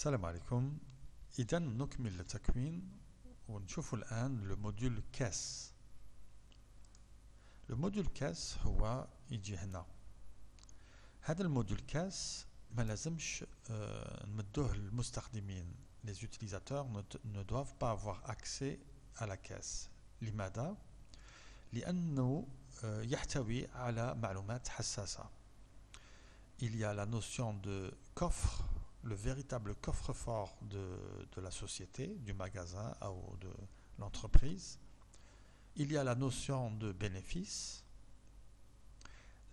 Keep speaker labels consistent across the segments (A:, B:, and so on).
A: السلام عليكم إذا نكمل التكوين ونشوف الآن الموديول كاس الموديول كاس هو يجي هنا هذا الموديول كاس ما لازمش آه، نمدوه للمستخدمين les utilisateurs ne, ne doivent pas avoir accès à la caisse لماذا؟ لأنه آه، يحتوي على معلومات حساسة il y a la notion de coffre le véritable coffre-fort de, la société, du magasin ou de l'entreprise. Il y a la notion de bénéfice,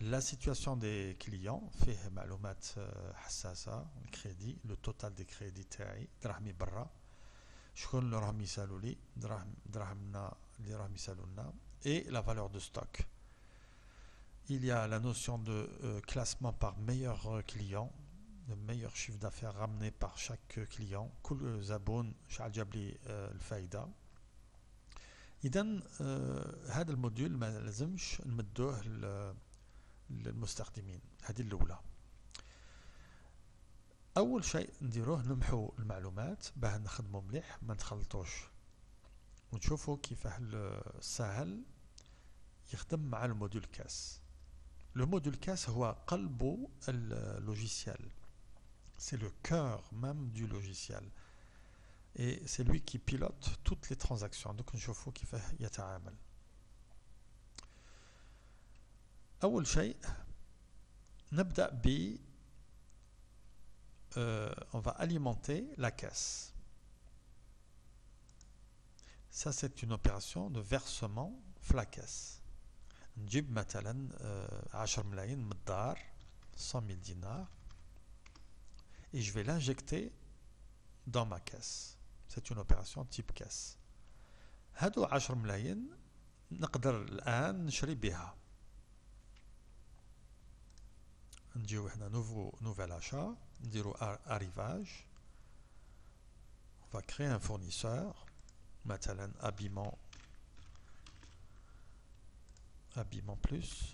A: la situation des clients, euh, le crédit, le total des crédits et la valeur de stock. Il y a la notion de euh, classement par meilleur euh, client, le meilleur chiffre d'affaires ramené par chaque client. كل زبون شحال جاب لي الفايده اذا هذا الموديول ما لازمش نمدوه للمستخدمين. هذه الأولى. أول شيء نديروه نمحو المعلومات باه نخدمو مليح ما نتخلطوش ونشوفوا كيفاه السهل يخدم مع الموديول كاس. لو كاس هو قلب اللوجيسيال c'est le cœur même du logiciel. Et c'est lui qui pilote toutes les transactions. Donc, نشوفوا كيفاه يتعامل. أول شيء نبدأ ب euh, on va alimenter la caisse. Ça c'est une opération de versement في la caisse. نجيب مثلا 10 ملايين من الدار 100 000 دينار et je vais l'injecter dans ma caisse. C'est une opération type caisse. هادو 10 ملايين نقدر الآن نشري بها. نجيو هنا nouveau nouvel achat, نديرو arrivage. On va créer un fournisseur. مثلا habillement habillement plus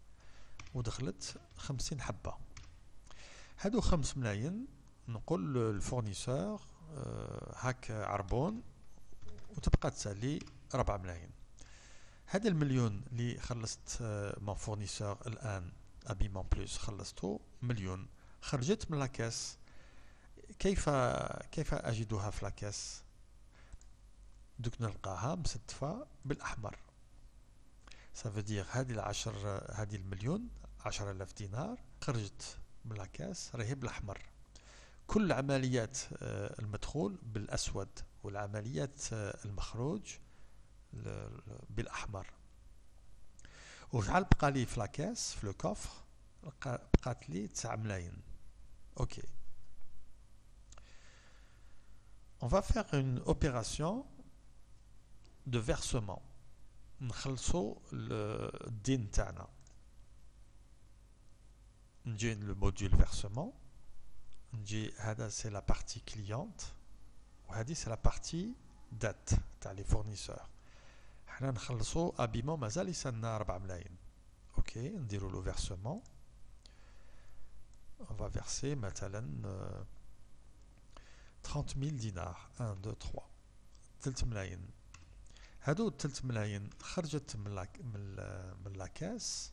A: ودخلت خمسين حبة. هادو خمس ملايين نقول للفورنيسور هاك عربون وتبقى تسالي ربع ملايين. هذا المليون اللي خلصت مون فورنيسور الآن ابيمون بلوس خلصته مليون خرجت من لاكاس كيف كيف أجدها في لاكاس دوك نلقاها مستفى بالأحمر. سافو هذه العشر هذه المليون عشرة آلاف دينار خرجت من لاكاس راهي بالأحمر. كل عمليات المدخول بالأسود والعمليات المخروج بالأحمر. وشحال بقى لي في لاكاس في لو كوفر بقات لي 9 ملايين. أوكي. On va faire une opération de versement. نخلصوا الدين تاعنا. نجي le module versement نجي هذا c'est la partie cliente وهذه c'est la partie date تاع les fournisseurs حنا نخلصوا ابيمون مازال يسالنا 4 ملايين اوكي نديروا لو versement on va verser مثلا 30 000 دينار 1 2 3 3 ملايين هادو 3 ملايين خرجت من لا من لاكاس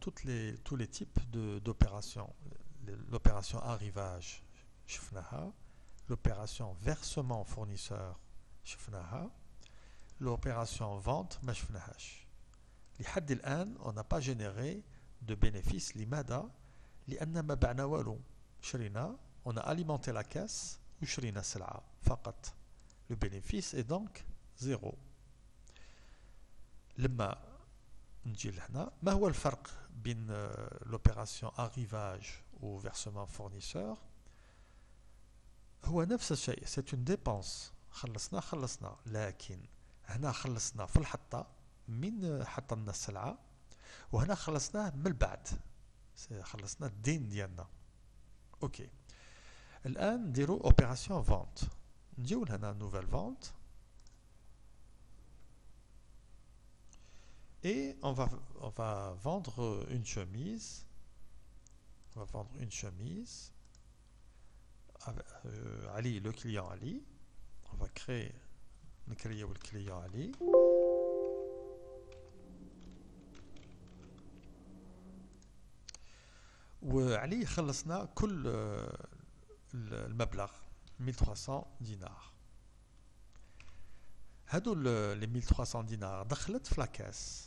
A: toutes les, tous les types d'opérations. L'opération arrivage, L'opération versement fournisseur, L'opération vente, on n'a pas généré de bénéfices limada on a alimenté la caisse ou le bénéfice est donc zéro. نجي لهنا. ما هو الفرق بين arrivage ou versement fournisseur هو نفس الشيء. C'est une dépense. خلصنا خلصنا. لكن هنا خلصنا في الحطة من حطنا السلعة وهنا خلصناه من بعد خلصنا الدين ديالنا. أوكي. الآن نديرو اوبيراسيون فونت نجيو لهنا نوفيل فونت Et on va, on va vendre une chemise. On va vendre une chemise. Euh, Ali, le client Ali. On va créer, créer le client Ali. وعليه خلصنا كل المبلغ 1300 دينار هادو les 1300 دينار دخلت في لاكاس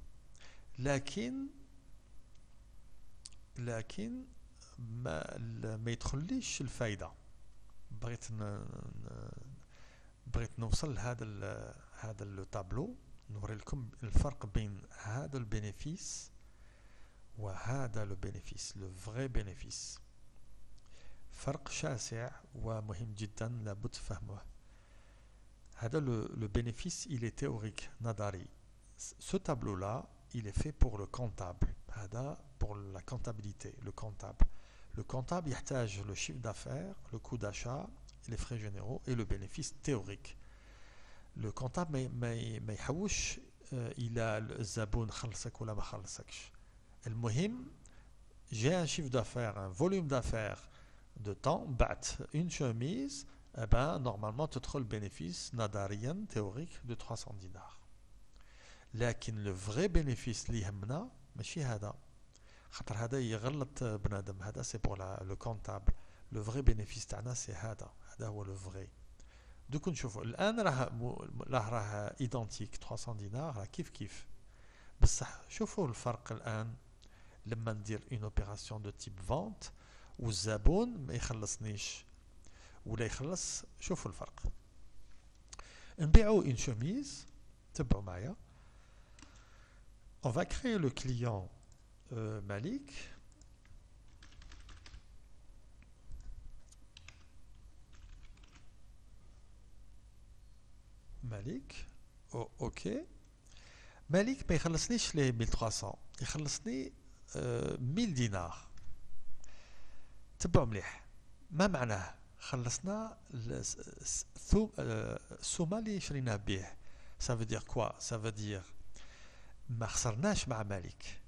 A: لكن لكن ما ما يدخليش الفايدة. بغيت بغيت نوصل لهذا هذا لو تابلو نوري لكم الفرق بين هذا البينيفيس وهذا لو بينيفيس لو فري بينيفيس فرق شاسع ومهم جدا لابد فهمه هذا لو بينيفيس est théorique نظري. ce tableau là il est fait pour le comptable. Pour la comptabilité, le comptable. Le comptable, il partage le chiffre d'affaires, le coût d'achat, les frais généraux et le bénéfice théorique. Le comptable, euh, il a le zaboun khalsak ou la Le mohim, j'ai un chiffre d'affaires, un volume d'affaires de temps, bat, une chemise, eh ben, normalement, tu trouves le bénéfice nadarien théorique de 300 dinars. لكن le vrai bénéfice اللي يهمنا ماشي هذا. خاطر هذا يغلط بنادم هذا سي بور لو كونتابل لو فري بينيفيس تاعنا سي هذا هذا هو لو فري دوك نشوفوا الآن راه راه راه ايدونتيك 300 دينار راه كيف كيف؟ بصح شوفوا الفرق الآن. لما ندير اون اوبيراسيون دو تيب فونت والزبون ما يخلصنيش. ولا يخلص شوفوا الفرق. نبيعوا اون شوميز تبعوا معايا. on va créer le client euh, Malik Malik oh, ok Malik ما يخلصنيش les 1300 يخلصني 1000 دينار تبعوا مليح ما معناه خلصنا السومه اللي شرينا به ça veut dire quoi ça veut dire ما خسرناش مع مالك.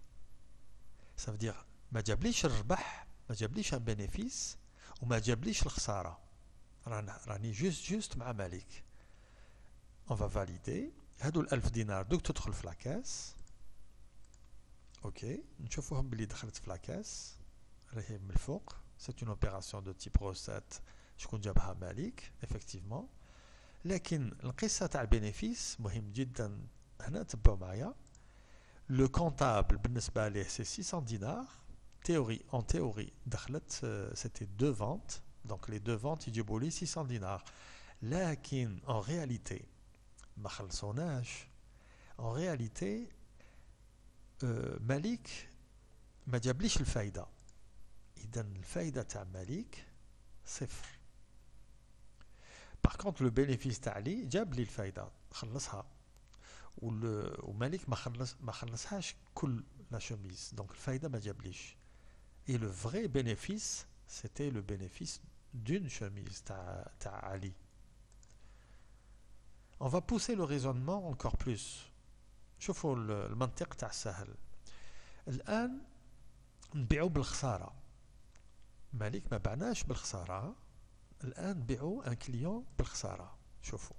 A: Ça veut ما جابليش الربح ما جابليش ان بينيفيس وما جابليش الخسارة. راني جوست جوست مع مالك. اون فا فاليدي هادو الألف دينار. دوك تدخل في لاكاس أوكي نشوفوهم بلي دخلت في لاكاس راهي من الفوق. C'est une opération de type recette. شكون جابها مالك؟ Effectivement. لكن القصة تاع البينيفيس مهم جدا. هنا تبعوا معايا. le comptable, c'est 600 dinars. Théorie, en théorie, euh, c'était deux ventes. Donc les deux ventes, il dit 600 dinars. Lakin, en réalité, en réalité, euh, Malik ma diablish le faïda. Iden le faïda ta Malik, c'est Par contre, le bénéfice d'Ali, Ali, diabli le faïda. ما خلص ما خلصهاش كل لا شوميز دونك الفايده ما جابليش اي لو فري بينيفيس سيتي لو بينيفيس دون شوميز تاع تاع علي On va pousser le raisonnement encore plus. شوفوا المنطق تاع السهل. الآن نبيعوا بالخسارة. مالك ما بعناش بالخسارة. الآن نبيعوا ان كليون بالخسارة. شوفوا.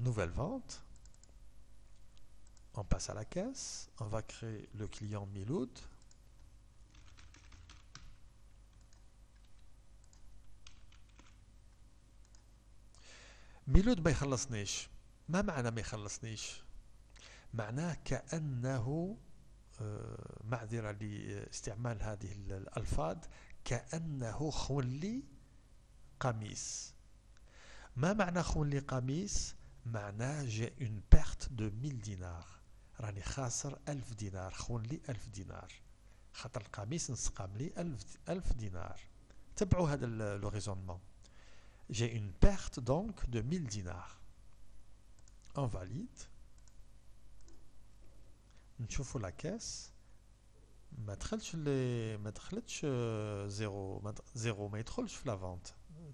A: Nouvelle vente. On passe à la caisse. On va créer le client Miloud. ميلود ما يخلصنيش ما معنى ما يخلصنيش معناه كأنه آه، معذرة لاستعمال هذه الألفاظ كأنه خون لي قميص ما معنى خون لي قميص معناه جي اون بيرت دو ميل دينار راني خاسر ألف دينار خون لي ألف دينار خاطر القميص نسقام لي ألف, ألف دينار تبعوا هذا لو ريزونمون J'ai une perte donc de 1000 dinars. On valide. نشوفوا لا كاس ما دخلش لي ما دخلتش زيرو ما زيرو ما يدخلش في لا فونت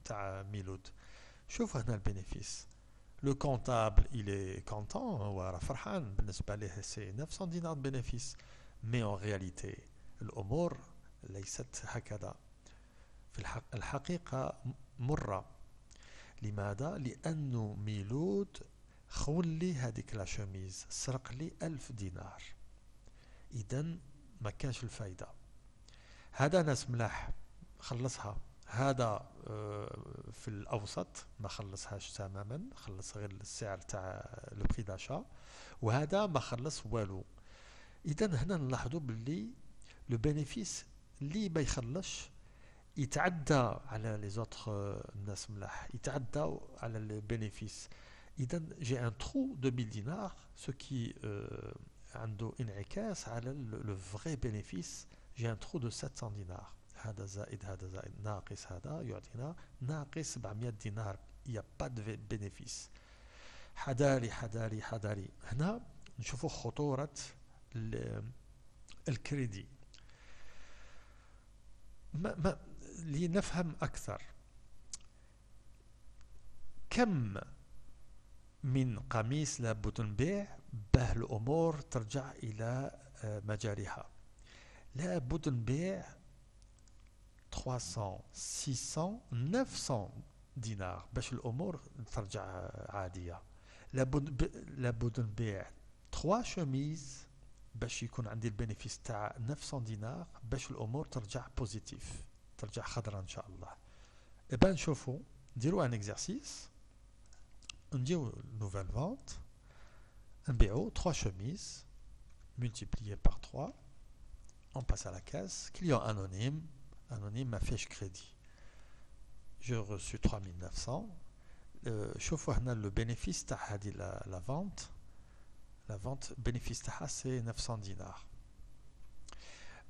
A: تاع ميلود شوف هنا البينيفيس لو كونتابل est content هو راه فرحان بالنسبة ليه سي 900 دينار بينيفيس مي اون رياليتي الأمور ليست هكذا في الحقيقة مره لماذا؟ لأنه ميلود خون لي هذيك لا شوميز سرق لي ألف دينار إذا ما كانش الفايدة هذا ناس ملاح خلصها هذا آه، في الأوسط ما خلصهاش تماما خلص غير السعر تاع لو داشا وهذا ما خلص والو. إذا هنا نلاحظوا باللي لو بينيفيس اللي ما يخلصش يتعدى على لي زوتر الناس ملاح يتعدى على البينيفيس إذا جي ان ترو دو 1000 دينار سو كي عنده انعكاس على لو فري بينيفيس جي ان ترو دو 700 دينار هذا زائد هذا زائد ناقص هذا يعطينا ناقص 700 دينار. يا با دو بينيفيس حذاري حذاري حذاري هنا نشوفوا خطورة الكريدي ما ما لنفهم أكثر. كم من قميص لابد نبيع به الأمور ترجع إلى آه، مجاريها. لابد نبيع 300 600 900 دينار باش الأمور ترجع عادية لابد لابد نبيع 3 شوميز باش يكون عندي البينيفيس تاع 900 دينار باش الأمور ترجع بوزيتيف ترجع خضراء ان شاء الله ايبا نشوفوا نديروا ان اكزرسيس نديروا نوفيل فونت نبيعوا 3 شوميز multiplié par 3 on passe à la caisse client anonyme anonyme ما فيش كريدي j'ai reçu 3900 شوفوا هنا لو بينيفيس تاع هذه لا فونت لا فونت بينيفيس تاعها سي 900 دينار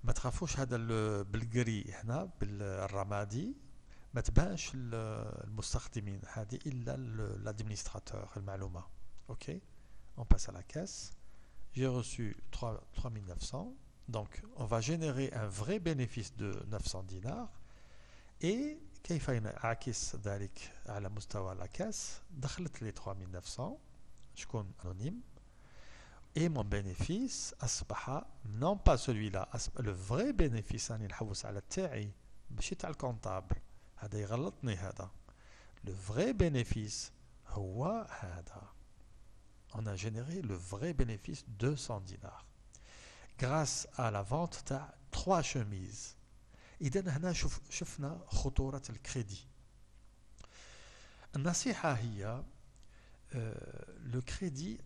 A: ما تخافوش هذا بالقري هنا بالرمادي ما تبانش المستخدمين هذه الا l'administrateur المعلومه اوكي on passe à la caisse j'ai reçu 3, 3900 donc on va générer un vrai bénéfice de 900 dinars et كيف ينعكس ذلك على مستوى لا كاس دخلت لي 3900 شكون انونيم et mon bénéfice أصبح non pas celui-là le vrai bénéfice راني نحوس على تاعي ماشي تاع الكونطابل هذا يغلطني هذا le vrai bénéfice هو هذا on a généré le vrai bénéfice 200 dinars Grâce à la vente تاع 3 chemises. إذا هنا شوف شفنا خطورة الكريدي. النصيحة هي لو كريدي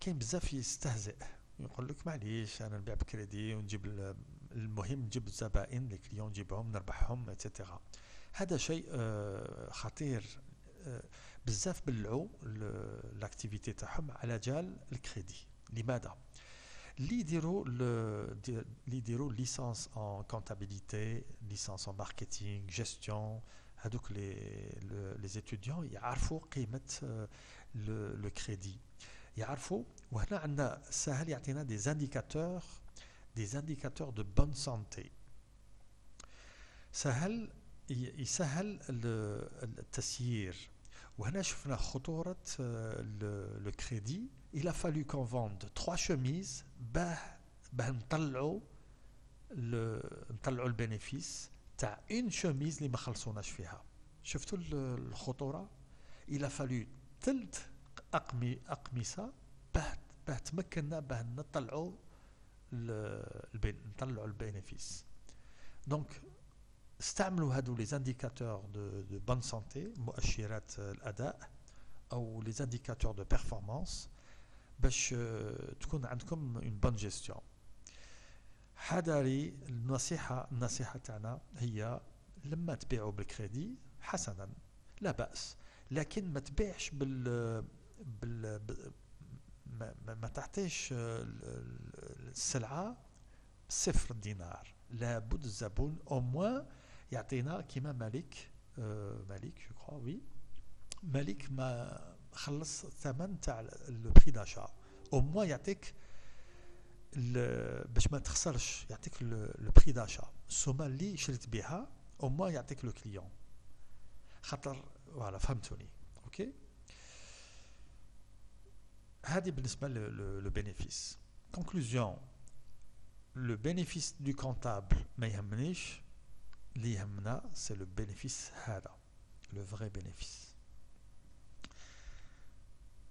A: كاين بزاف يستهزئ. يقول لك معليش أنا نبيع بكريدي ونجيب المهم نجيب الزبائن لي كليون نجيبهم نربحهم اتسيتيرا هذا شيء آه، خطير. آه، بزاف بلعوا لاكتيفيتي تاعهم على جال الكريدي. لماذا؟ اللي يديروا اللي يديروا ليسانس ان كونتابيليتي ليسانس ان ماركتينغ جيستيون هذوك لي لي زيتوديون يعرفوا قيمه le, crédit. يعرفوا وهنا عندنا سهل يعطينا des indicateurs des indicateurs de bonne santé. سهل يسهل التسيير وهنا شفنا خطورة le crédit il a fallu qu'on vende trois chemises باه باه نطلعوا نطلعوا البينيفيس تاع اون شوميز اللي ما خلصوناش فيها شفتوا الخطوره الى فالو ثلث اقمي اقمصه باه باه تمكنا باه نطلعوا البين نطلعوا البينيفيس دونك استعملوا هادو لي زانديكاتور دو دو بون سانتي مؤشرات الاداء او لي زانديكاتور دو بيرفورمانس باش تكون عندكم اون بون جيستيون حذري النصيحة النصيحة تاعنا هي لما تبيعوا بالكريدي حسنا لا بأس. لكن ما تبيعش بال بال ما, ما تعطيش السلعة صفر دينار. لابد الزبون أو موان يعطينا كيما مالك مالك جو وي مالك ما خلص الثمن تاع لو بري داشا او موان يعطيك باش ما تخسرش يعطيك لو بري داشا السومه اللي شريت بها او موان يعطيك لو كليون خاطر فوالا فهمتوني اوكي هذه بالنسبه لو بينيفيس كونكلوزيون لو بينيفيس دو كونتابل ما يهمنيش اللي يهمنا سي لو بينيفيس هذا لو فري بينيفيس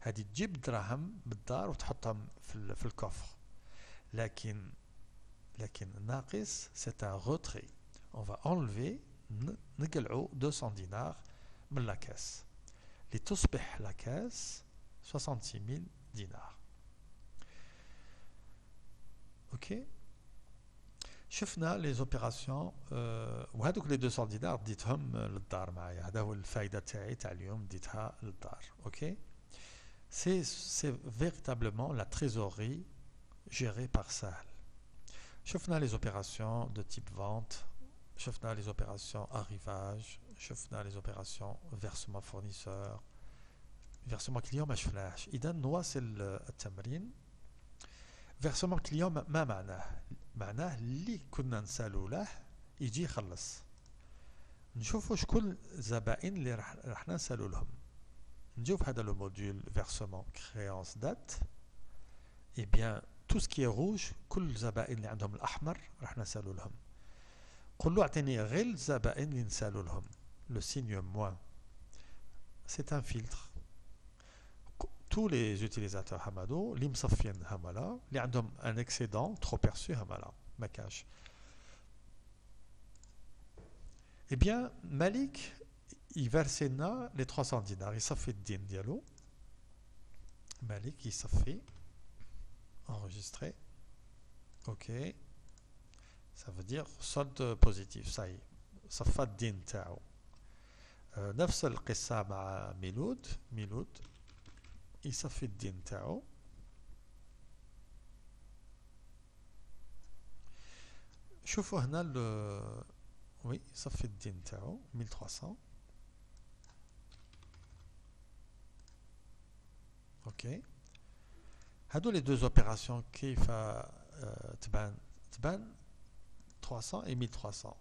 A: هذه تجيب دراهم بالدار وتحطهم في, في الكوفر لكن لكن ناقص c'est un retrait on va enlever نقلعوا 200 دينار من لا كاس لتصبح لا كاس 66000 دينار اوكي شفنا لي زوبيراسيون وهذوك لي 200 دينار ديتهم للدار معايا هذا هو الفائده تاعي تاع اليوم ديتها للدار اوكي سي سي فيريتابلمون لا تريزوري جيري بار سهل شفنا لي زوبيراسيون دو تيب فونت شفنا لي زوبيراسيون arrivage شفنا لي زوبيراسيون versement fournisseur versement client ما شفناهش اذا نواصل التمرين versement client ما معناه معناه اللي كنا نسالو له يجي يخلص نشوفوا شكون الزبائن اللي راح راح نسالو لهم نجيو في هذا لو موديول versement créance date اي بيان تو سكي روج كل الزبائن اللي عندهم الاحمر راح نسالو لهم قول له اعطيني غير الزبائن اللي نسالو لهم لو سيgne موان سي ان فيلتر tous les utilisateurs Hamado اللي مصفين هملا اللي عندهم ان اكسيدون ترو بيرسو هملا ما كاش Eh bien, Malik, il verse les 300 dinars. Il s'affait din dialo. Malik, il s'affait. Enregistré. OK. Ça veut dire solde positif. Ça y est. صفى الدين تاعو نفس القصة مع ميلود ميلود يصفي الدين تاعو شوفوا هنا ال وي يصفي الدين تاعو 1300 اوكي هادو لي دوز اوبيراسيون كيف تبان تبان 300 et 1300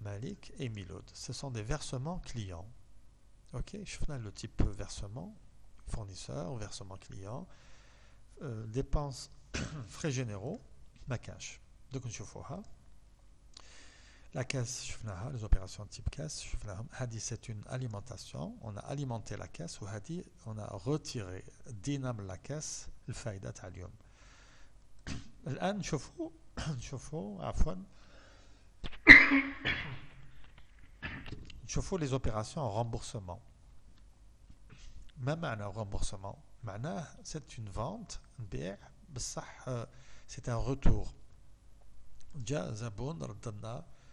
A: Malik et Milod. Ce sont des versements clients. Ok, je fais le type versement fournisseur, versement client, euh, dépenses, frais généraux, ma cash. دوك نشوفوها La caisse, les opérations type caisse, Hadi c'est une alimentation. On a alimenté la caisse ou Hadi on a retiré dinam la caisse le faïda talium. الآن نشوفوا نشوفوا عفوا نشوفوا les opérations en remboursement. ما معنى remboursement معناه c'est une vente نبيع بصح c'est un retour جاء زبون رد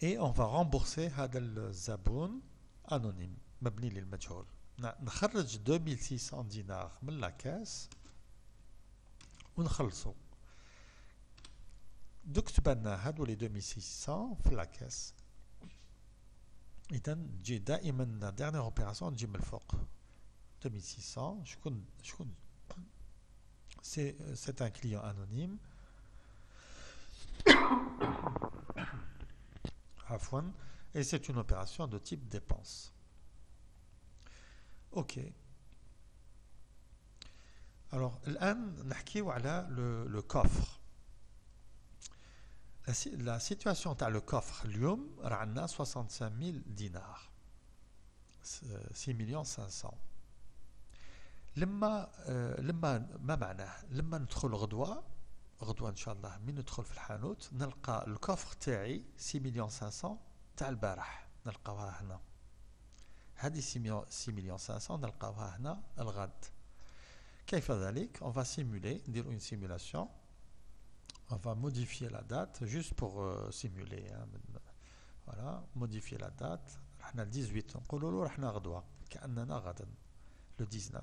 A: et on va rembourser هذا الزبون anonyme مبني للمجهول نخرج 2600 دينار من لاكاس ونخلصو دوك تبنا هادو لي 2600 في لاكاس اذا تجي دائما ديرنيير اوبيراسيون تجي من الفوق 2600 شكون شكون سي سي ان كليون انونيم et c'est une opération de type dépense. Ok. Alors, là, le, le coffre. La, la situation dans le coffre, l'UM, 65 000 dinars. 6 millions 500. لما لما ما معناه لما ندخل غدوه غدوه ان شاء الله من ندخل في الحانوت نلقى الكوفر تاعي 6 مليون 500 تاع البارح نلقاوها هنا هذه 6 مليون 500 نلقاوها هنا الغد كيف ذلك on va simuler نديرو une simulation on va modifier la date juste pour euh, simuler hein. voilà modifier la date رحنا ل 18 نقولوا له رحنا غدوه كاننا غدا le 19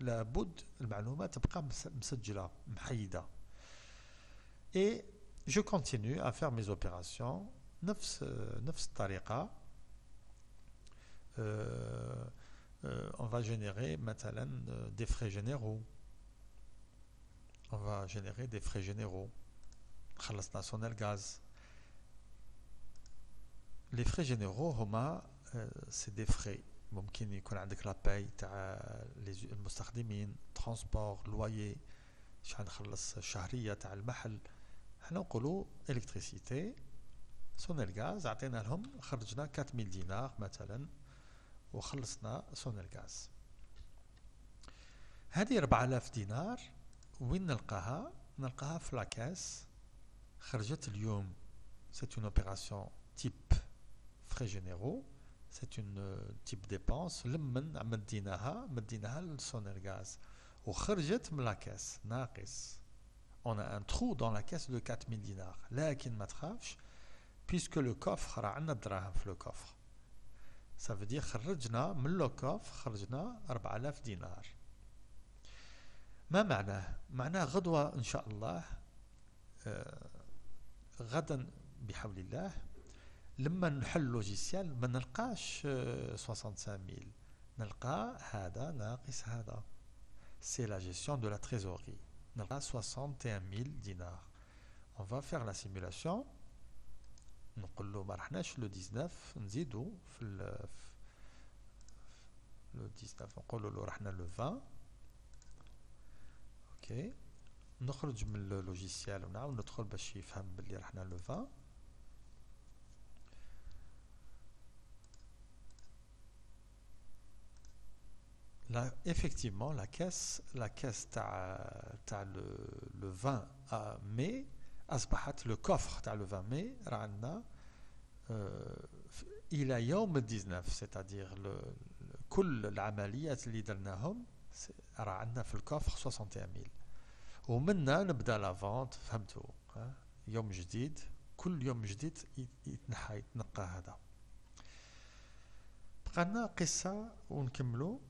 A: لابد المعلومة تبقى مسجلة محيدة et je continue à faire mes opérations نفس نفس الطريقة euh, euh, on va générer مثلا des frais généraux on va générer des frais généraux خلصنا سونيل غاز les frais généraux هما c'est des frais ممكن يكون عندك لاباي تاع المستخدمين ترونسبور لوايي شحال نخلص الشهرية تاع المحل. حنا نقولوا الكتريسيتي سونيل غاز عطينا لهم خرجنا 4000 دينار مثلا وخلصنا سونيل غاز. هذه 4000 دينار وين نلقاها؟ نلقاها في لاكاس خرجت اليوم. سي اون اوبيراسيون تيب فري جينيرو سيت اون تيب ديبونس لمن مديناها مديناها للسونير غاز وخرجت من لاكاس ناقص. اون ان ترو دون لاكاس دو 4000 دينار لكن ما تخافش بيسكو لو راه عندنا دراهم في لو كوفر سا فو خرجنا من لو كوفر خرجنا 4000 دينار. ما معناه؟ معناه غدوة إن شاء الله آه غدا بحول الله. لما نحل لوجيسيال ما نلقاش 65000 نلقى هذا ناقص هذا سي لا جيستيون دو لا تريزوري نلقى 61000 دينار اون فا فير لا سيمولاسيون نقول له ما رحناش لو 19 نزيدو في لو 19 نقول له رحنا لو 20 اوكي نخرج من اللوجيسيال ونعاود ندخل باش يفهم بلي رحنا لو 20 effectivement, la caisse, la caisse, t'as le, le 20 mai, le coffre, t'as le 20 mai, il a يوم 19 c'est-à-dire le, كل العمليات اللي درناهم راه عندنا في الكوفر 61000 ومنا نبدا لا فونت فهمتوا يوم جديد كل يوم جديد يتنحى يتنقى هذا بقى قصة ونكملوا آه،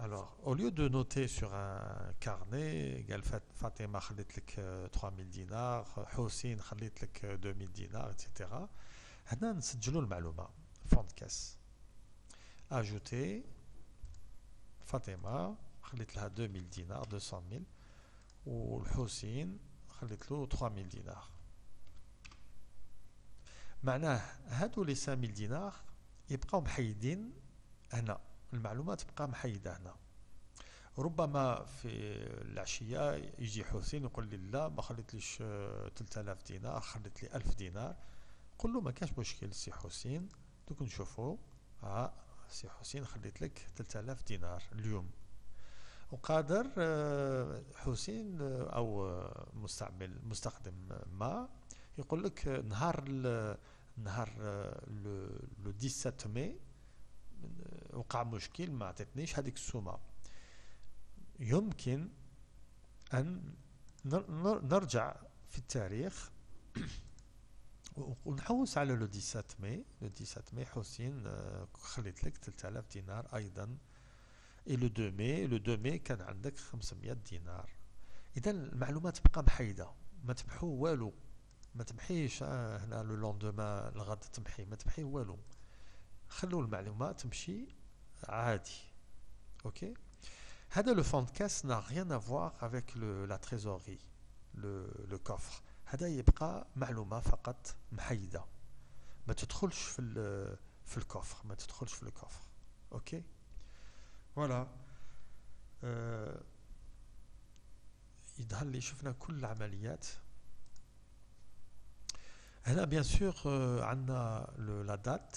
A: Alors, au lieu de noter sur un carnet, قال فاطمة خليت لك 3000 دينار، حسين خليت لك 2000 دينار, etc. هنا نسجلوا المعلومة فوند كاس. Ajouter فاطمة خليت لها 2000 دينار 200000 والحسين خليت له 3000 دينار. معناه هادو لي 5000 دينار يبقاو محيدين هنا المعلومات تبقى محيدة هنا. ربما في العشية يجي حسين يقول لي لا ما خليتليش 3000 دينار خليت لي 1000 دينار. قل له ما كاش مشكل سي حسين دوك نشوفو. ها سي حسين خليت لك 3000 دينار اليوم. وقادر حسين أو مستعمل مستخدم ما يقول لك نهار نهار لو 17 مي وقع مشكل ما عطيتنيش هذيك السومة. يمكن أن نرجع في التاريخ ونحوس على لو 17 مي لو 17 مي حسين خليت لك 3000 دينار أيضا. اي لو 2 مي لو 2 مي كان عندك 500 دينار. إذا المعلومات تبقى محايدة. ما تمحو والو. ما تمحيش هنا لو لوندومان الغد تمحي. ما تمحي والو. خلوا المعلومات تمشي عادي اوكي هذا لو فوند كاس n'a rien à voir avec le, la trésorerie le, le coffre هذا يبقى معلومة فقط محيدة ما تدخلش في في الكوفر ما تدخلش في الكوفر اوكي فوالا آه يظهر لي شفنا كل العمليات هنا بيان سور عندنا لا دات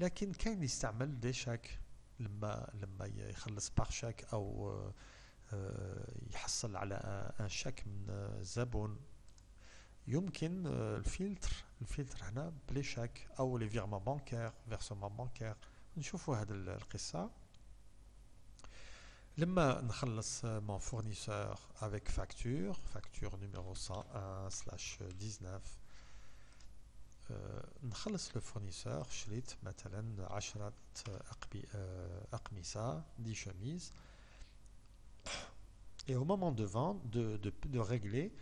A: لكن كاين يستعمل دي شاك لما لما يخلص باغ شاك أو آه، يحصل على ان شاك من زبون يمكن آه، الفلتر الفلتر هنا بلي شاك أو لي فيرمون بانكير فيرسمون بانكير. نشوفوا هذه القصة. لما نخلص مون فورنيسور افيك فاكتور فاكتور نيميرو 101 سلاش 19 نخلص لو فورنيسور شريت مثلا عشرة أقمصة دي شميز et au moment de vente, de, de, de régler,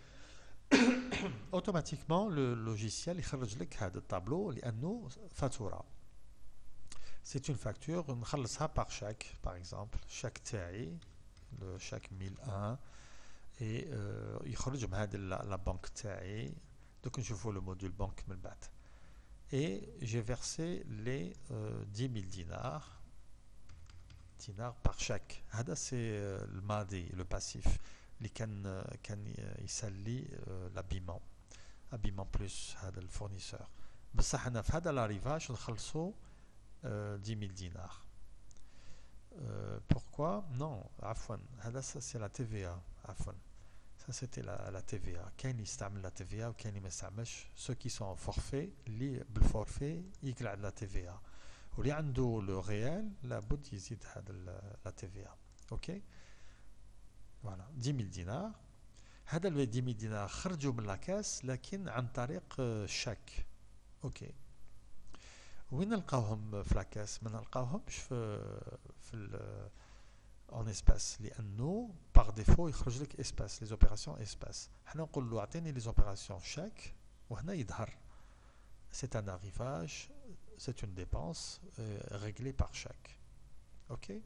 A: automatiquement le logiciel يخرج لك هذا الطابلو لأنه فاتورة. C'est une facture, نخلصها par chèque, par exemple, chèque تاعي, le chèque 1001 et euh, يخرج مع هذه la banque تاعي donc je vois le module banque من بعد et j'ai versé les euh, 10 000 dinars dinars par chaque هذا c'est euh, le madi le passif اللي كان كان يسلي l'habillement habillement plus هذا الفورنيسور بصح انا في هذا لاريفاج نخلصو 10 000 dinars euh, pourquoi non عفوا هذا c'est la TVA عفوا Ça, c'était la, la TVA. كاين يستعمل لا TVA وكاين ما يستعملش. Ceux qui sont en forfait, اللي بالفورفي يقلع لا TVA. واللي عنده لو ريال لابد يزيد هذا لا TVA. ok voilà 10 000 dinars هذا ال 10 000 دينار خرجوا من لاكاس لكن عن طريق شاك أوكي وين نلقاوهم في لاكاس ما نلقاوهمش في في اون اسباس لانه باغ ديفو يخرج لك اسباس لي زوبيراسيون اسباس حنا نقول له اعطيني لي زوبيراسيون شاك وهنا يظهر سي ان اريفاج سي اون ديبونس ريغلي بار شاك اوكي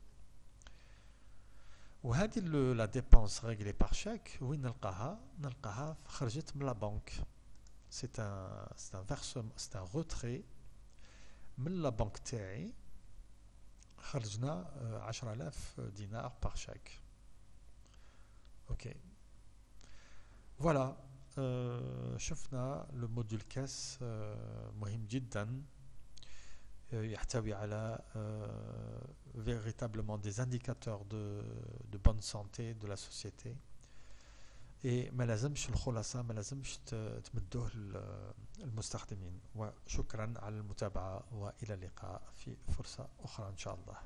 A: وهذه لا ديبونس ريغلي بار شاك وين نلقاها نلقاها خرجت من لا بنك سي ان سي ان فيرسوم سي ان روتري من لا بنك تاعي خرجنا 10000 دينار بار شاك اوكي فوالا شفنا لو موديل كاس مهم جدا يحتوي على véritablement des indicateurs de, de bonne santé de la société Et ما لازمش الخلاصة ما لازمش تمدوه المستخدمين. وشكرا على المتابعة وإلى اللقاء في فرصة أخرى إن شاء الله.